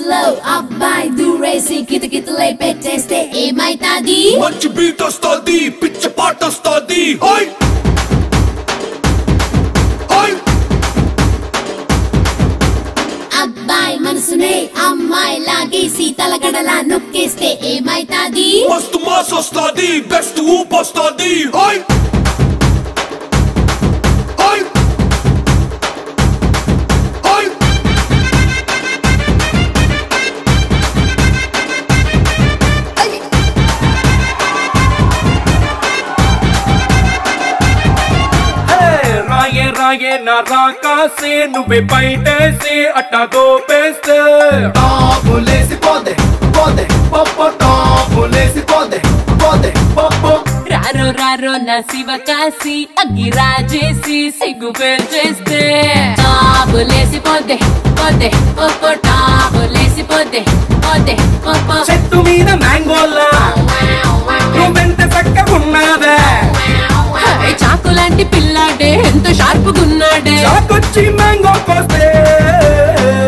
మనసులో అబ్బాయి దూరేసి కితకితలై పెట్టేస్తే ఏమైతాది? మంచి బీట్ వస్తుంది పిచ్చ పాట వస్తుంది. అబ్బాయి మనసునే అమ్మాయి లాగేసి తలగడలా నొక్కేస్తే ఏమైతాది? మస్తు మాస్ వస్తుంది బెస్ట్ ఊప్ వస్తుంది. రాయే రాయే నా రాకాసే నువ్వే బయటేసి అట్టా దోపేస్తే టాపులేసి పోతే పోతే పప్పు టాపులేసి పోతే పోతే పప్పు రారో రారో నా శివ కాసి అగ్గి రాజేసి సిగ్గు పేల్చేస్తే టాబులేసి పోతే పోతే ఒక్కో టాబులేసి పోతే పోతే ఒక్కో చెట్టు మీద మ్యాంగోలా నువ్వెంత చక్కగున్నావే హే, చాకు లాంటి పిల్లాడే ఎంత షార్పుగున్నాడే చాకొచ్చి మ్యాంగో కోస్తే.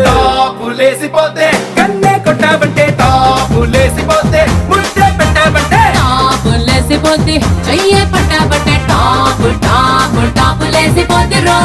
టాపులేసి పోతే కన్నే కొట్టావంటే. టాపులేసి పోతే ముద్దే పెట్టావంటే. టాబులేసి పోతే చెయ్యే పట్టాబట్టే టాపు టాపు టాపులేసి పోతే రో.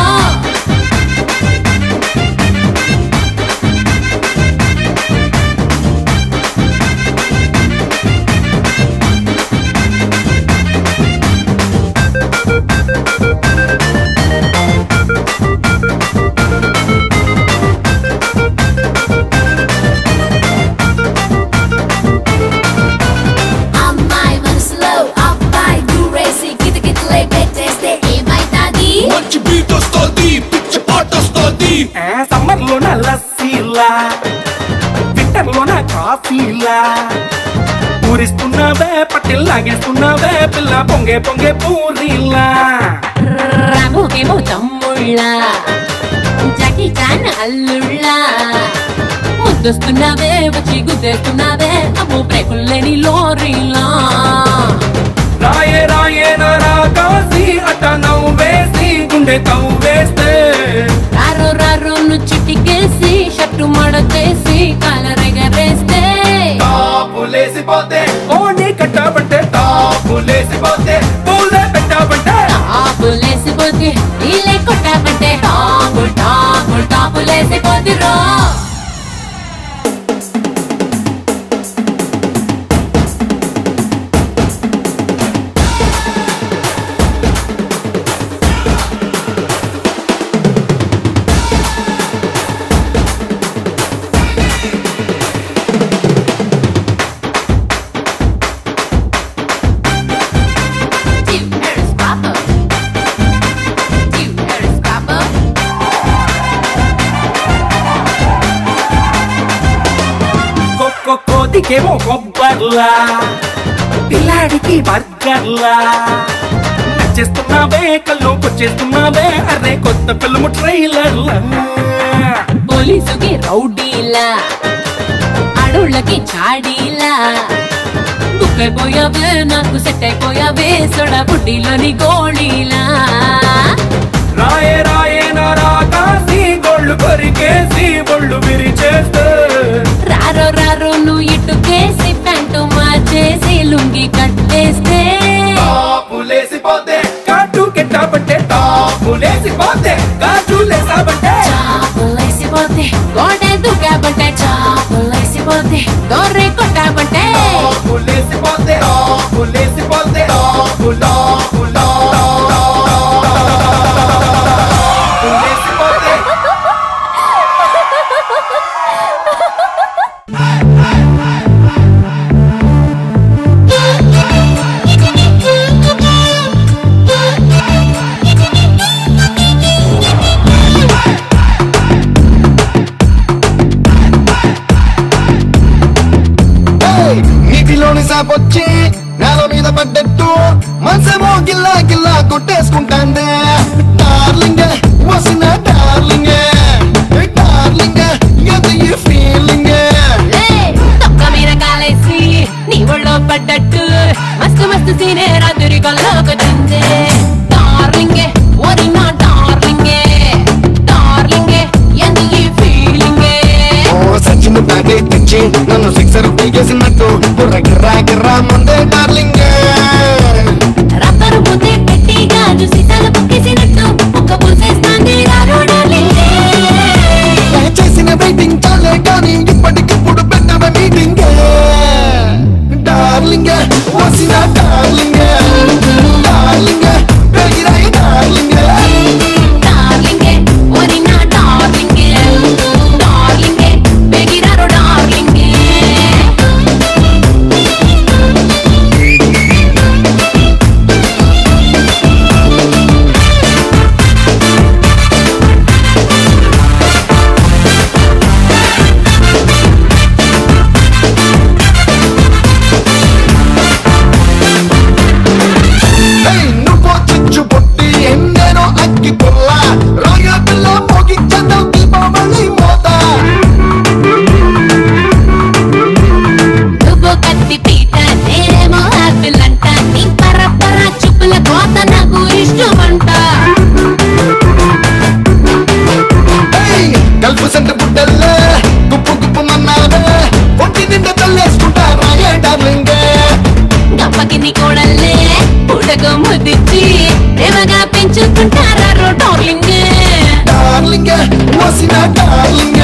కాఫీలా పూరిస్తున్నావే పట్టెల్ లాగేస్తున్నావే పిల్ల పొంగే పొంగే పూరీలా. రాముకేమో తమ్ముళ్ళ జాకీ చాన్ అల్లుళ్ళ. ముద్దొస్తున్నావే వచ్చి గుద్దేస్తున్నావే అమ్మో బ్రేకుల్లేని లోరీలా. రాయే రాయే నా రాకాసి అట్ట నవ్వేసి గుండె తవ్వేస్తే రారో రారో ను చిటికేసి షర్టు మడతేసి కాలరెగరేస్తే టాపులేసి పోతే? ఓని కట్టాబంటే టాపులేసి పోతే? పూలే పెట్టాబంటే టాపులేసిపోతే నీలే కొట్టాబంటే టాపు టాపు టాపులేసిపోతే రో. కళ్ళు కొచ్చేస్తున్నావే అరే కొత్త ఫిల్మ్ ట్రైలర్లా? పోలీసుకి రౌడీలా? అడవుళ్ళకి చాడీలా? బుక్ అయిపోయావే నాకు సెట్ అయిపోయావే సొడ బుడ్డిలోని గోళీలా? రాయే రాయే నా రాకాసి గోళ్ళు కొరికేసి ఒళ్ళు విరిచేస్తే. రారో రారో నువ్వు ఇటుకేసి ప్యాంటు మార్చేసి లుంగి కట్టేస్తే. టాపులేసి పోతే కాటు కెట్టాబంటే టాపులేసి పోతే కాటు లేసాబంటే చాపులేసిపోతే గోడె దుకాబంటే చాపులేసిపోతే దొర్రె కొట్టాబంటే టాపులేసి పోతే టాపులేసి పోతే టాపు ఏయ్! నీటిలోని సాపొచ్చి నేల మీద పడ్డట్టు మనసేమో గిల్లా గిల్లా కొట్టేసుకుంటాందే డార్లింగ్ వసిన డార్లింగ్ డార్లింగ్ ఇది ఈ ఫీలింగ్ లే, తొక్క మీద కాలేసి నీ ఒళ్ళో పడ్డట్టు మస్తు మస్తు సీనే రాత్రి కల్లోకొచ్చింది se nadar em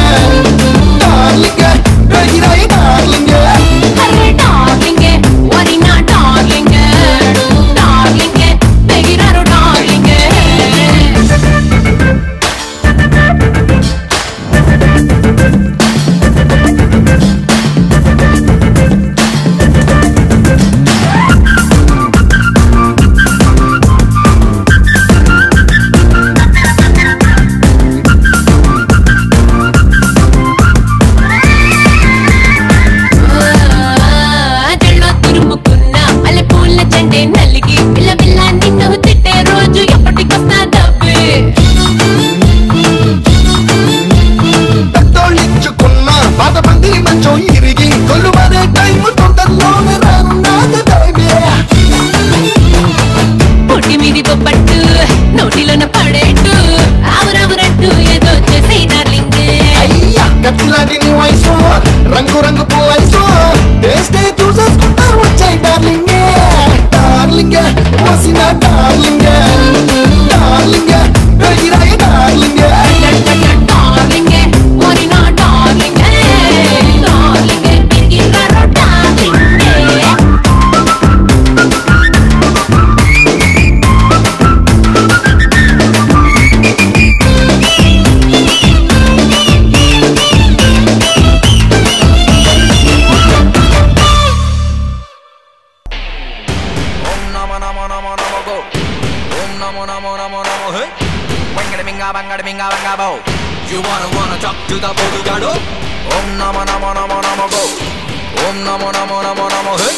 namo namo namo namo hey Wangada minga bangada minga banga bo You wanna wanna talk to the bodu gado Om namo namo namo namo go Om namo namo namo namo hey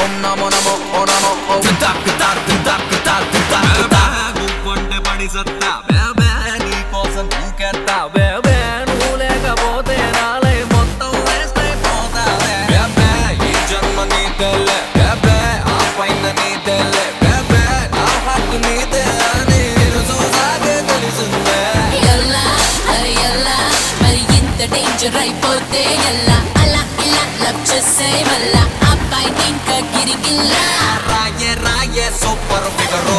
Om namo namo o namo o Tintak tintak tintak tintak tintak tintak Gukwande padi satta Bebe ni kosan tu ketta Bebe தேவல்ல அப்பாய் திங்க கிரிக்கில்ல. ராய ராய super ஃபிகரோ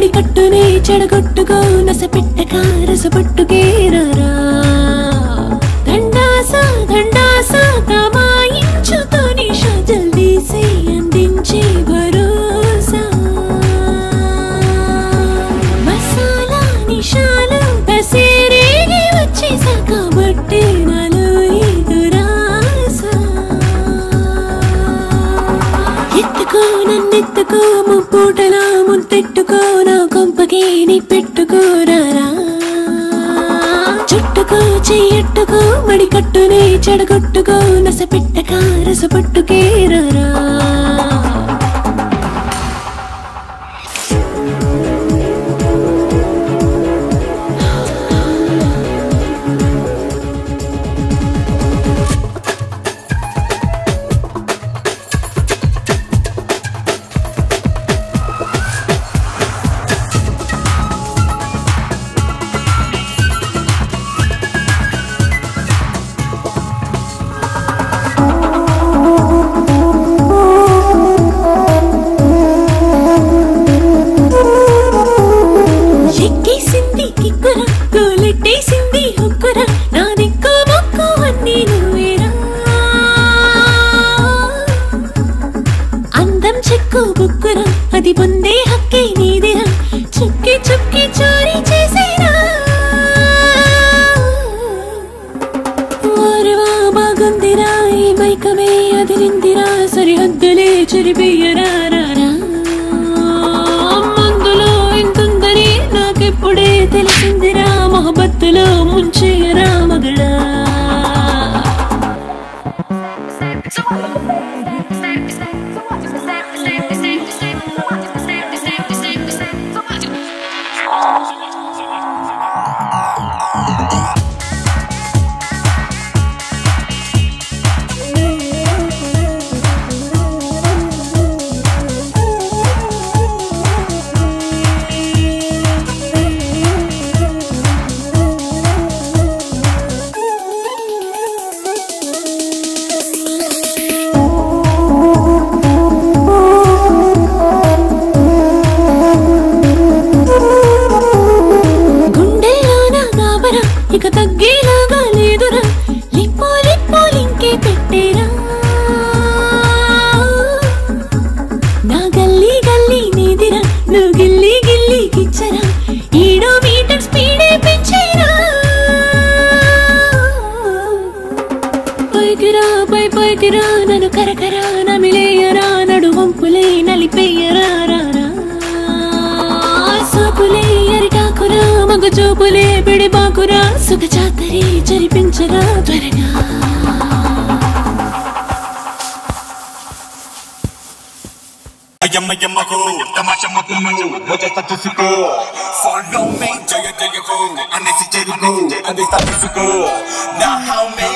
పడికట్టునే చెడగొట్టుకో నసపెట్టక రసపట్టుకే మడికట్టునే చెడగొట్టుకో నసపెట్టక రసపట్టుకే రారా ఎక్కేసింది ఏకమే అదిరిందిరా సరిహద్దులే చెరిపియ్యరా మందులో ఇంతుందని నాకెప్పుడే తెలిసిందిరా మహబత్తులో ముంచే Никогда అందిస్తా చూసుకో నా హౌమే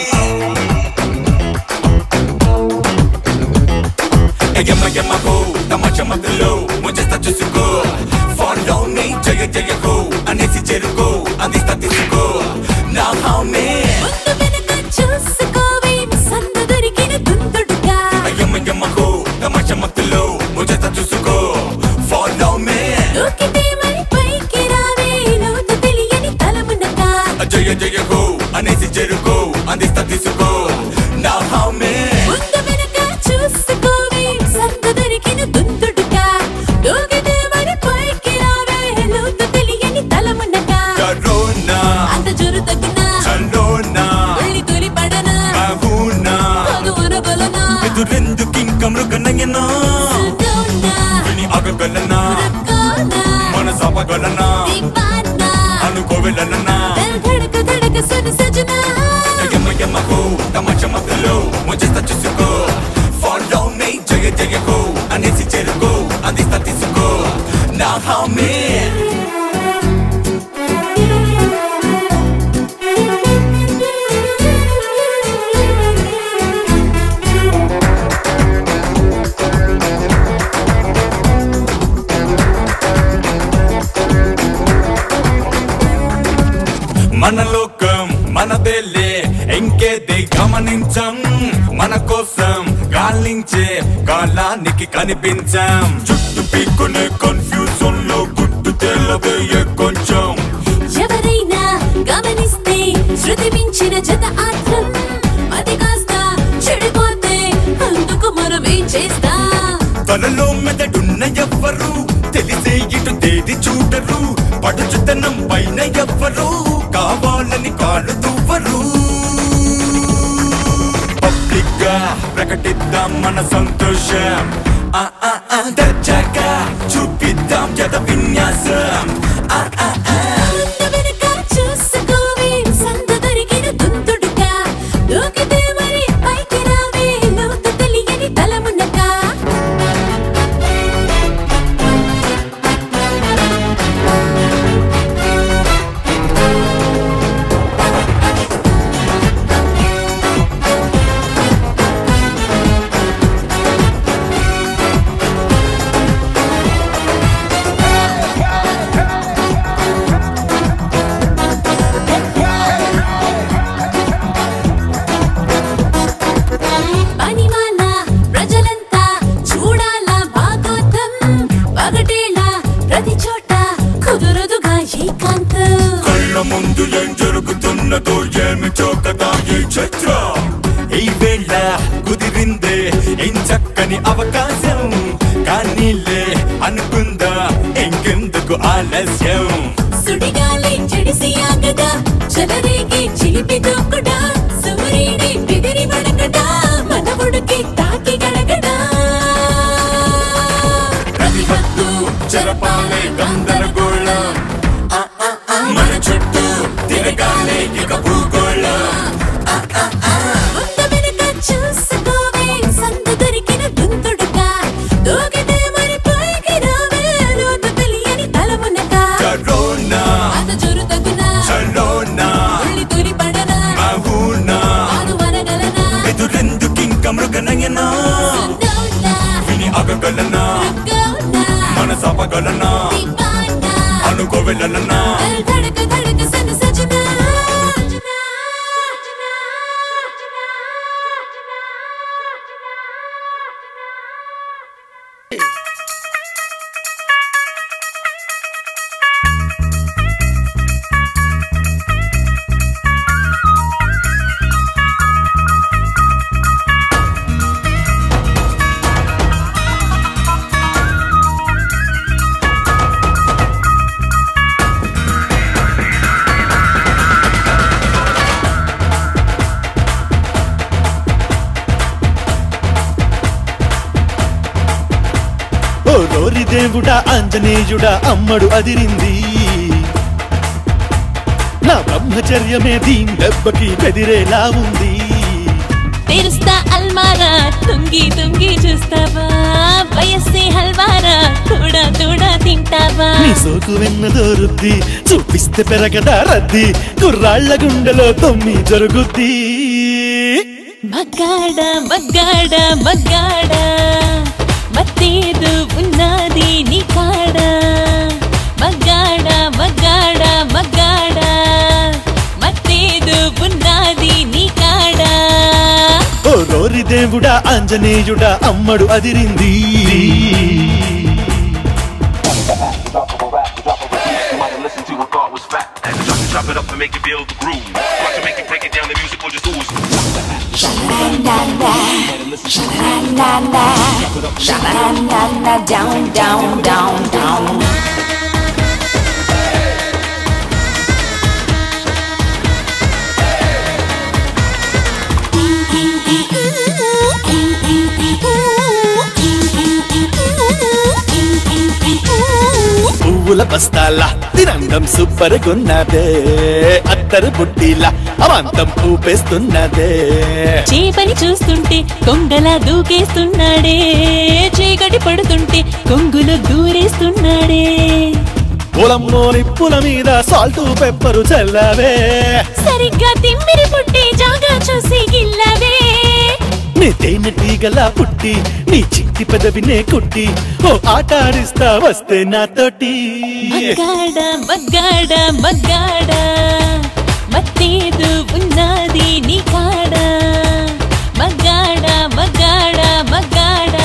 అయ్యమ్మయ్యమ్మకు తమాషమ్మకులు వచ్చేస్తా చూసుకో యమయమకు తమచమకులు ముజస్త చూసుకో ఫాలో మే జయ జయకు అనేసి చెరుకు అందిస్తా తీసుకో. నా హామీ కనిపించాం. చుట్టూ పీక్కునే కన్ఫ్యూజన్లో గుట్టు తెలవే కొంచెం. ఎవరైనా గమనిస్తే శృతి మించిన జత ఆత్రం. అది కాస్త చెడిపోతే అందుకు మనమేం చేస్తా? తనలో మెదడున్న ఎవ్వరు తెలిసే ఇటు తేది చూడరు. పడుచుతనం పైన ఎవ్వరు కావాలని కాళ్ళు తువ్వరు ప్రకటిద్దాం మన సంతోషం. Ah, ah, ah. uh, uh, uh, the jackal. చచ్చా ఈ వేళ కుదిరిందే ఏం చక్కని అవకాశం. కానీలే అనుకుందా ఇంకెందుకు ఆలస్యం? మన సపగలనా రోరి దేవుడా ఆంజనేయుడా అమ్మడు అదిరింది. నా బ్రహ్మచర్యమే దీని దెబ్బకి బెదిరేలా ఉంది. తెరుస్తా అల్మారా తుంగి తుంగి చూస్తావా? వయస్సే హల్వారా తోడా తోడా తింటావా? నీ సోకు వెన్న దోరుద్ది చూపిస్తే పెరగదా రద్ది. కుర్రాళ్ళ గుండెలో తొమ్మి జరుగుద్ది. మగ్గాడ మగ్గాడ మగ్గాడ? మత్తేదు ఉన్నది నీ కాడ మగ్గాడ మగ్గాడ మగ్గాడ మత్తేదు ఉన్నది నీ కాడ ఓ రోరి దేవుడా ఆంజనేయుడా అమ్మడు అదిరింది You chop it, it up and make it build the groove. Watch it, make it break it down. The music will just na na, sha na na na, down down down down. పువ్వుల బస్తాల తిరంగం super గున్నదే అత్తరు బుట్టిలా అవంతం ఊపేస్తున్నదే చేపని చూస్తుంటే కొంగలా దూకేస్తున్నాడే. చీకటి పడుతుంటే కొంగులో దూరేస్తున్నాడే. పొలంలో నిప్పుల మీద సాల్ట్ పెప్పరు చల్లవే. సరిగ్గా తిమ్మిరి పుట్టి జాగా చూసి గిల్లవే నీ తేనె తీగలా పుట్టి నీ చిట్టి పెదవినే కుట్టి ఓ ఆట ఆడిస్తా వస్తే నాతోటి. మగ్గాడ మగ్గాడ మగ్గాడ మత్తేదు ఉన్నది నీ కాడ. మగ్గాడ మగ్గాడ మగ్గాడ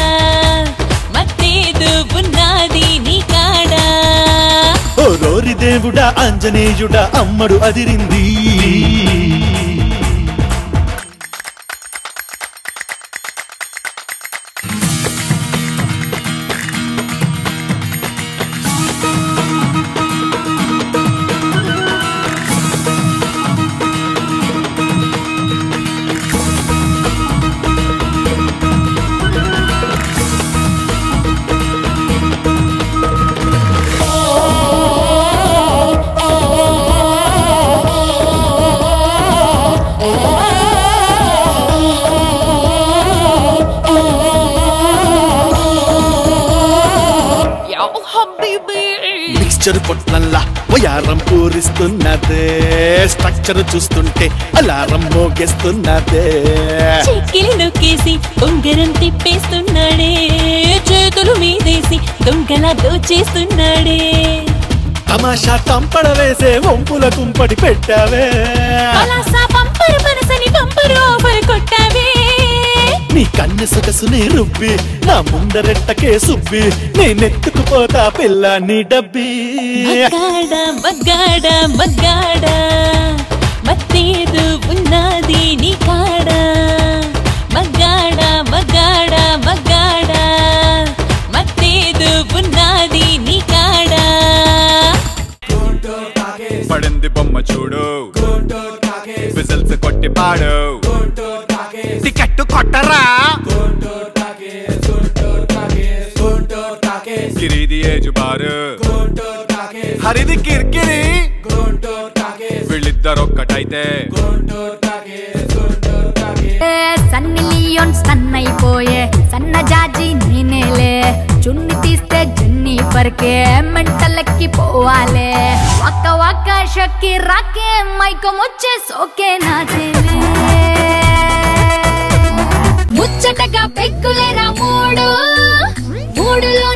మత్తేదు ఉన్నది నీ కాడ. ఓ రోరి దేవుడా ఆంజనేయుడా అమ్మడు అదిరింది. మిక్స్చర్ పొట్లల్లా వయారం పూరిస్తున్నదే. స్ట్రక్చర్ చూస్తుంటే అలారం మోగేస్తున్నదే. చెక్కిలి నొక్కేసి ఉంగరం తిప్పేస్తున్నాడే. చేతులు మీదేసి దొంగలా దోచేస్తున్నాడే. తమాషా తంపడ వేసే వంపుల కుంపటి పెట్టావే. పలాసా పంపరు మనసని పంపరు ఆఫర్ కొట్టావే. నీ కన్నె సొగసునే రుబ్బి నా ముందరెట్టకే సుబ్బి నేనెత్తుకుపోతా పిల్ల నీ డబ్బి. మగ్గాడ మగ్గాడ మగ్గాడ మత్తేదు ఉన్నది నీ కాడ. మగాడ మగాడ మగాడ మత్తేదు ఉన్నది నీ కాడ. పడింది బొమ్మ చూడు. విజిల్స్ కొట్టి పాడు. టికెట్ కొట్టరా. వీళ్ళిద్దరు ఒక్కటైతే సన్ని లియోన్ స్టన్ అయిపోయే సన్న జాజి నేనేలే చున్ని తీస్తే జున్ని పరకే మెంటలెక్కి పోవాలే ఒక్క ఒక్క షక్కి రాకే మైకం వచ్చే సోకే నాచేలే ముచ్చటగా పెక్కులేరా మూడు మూడులోని మర్మమెంటు చూడు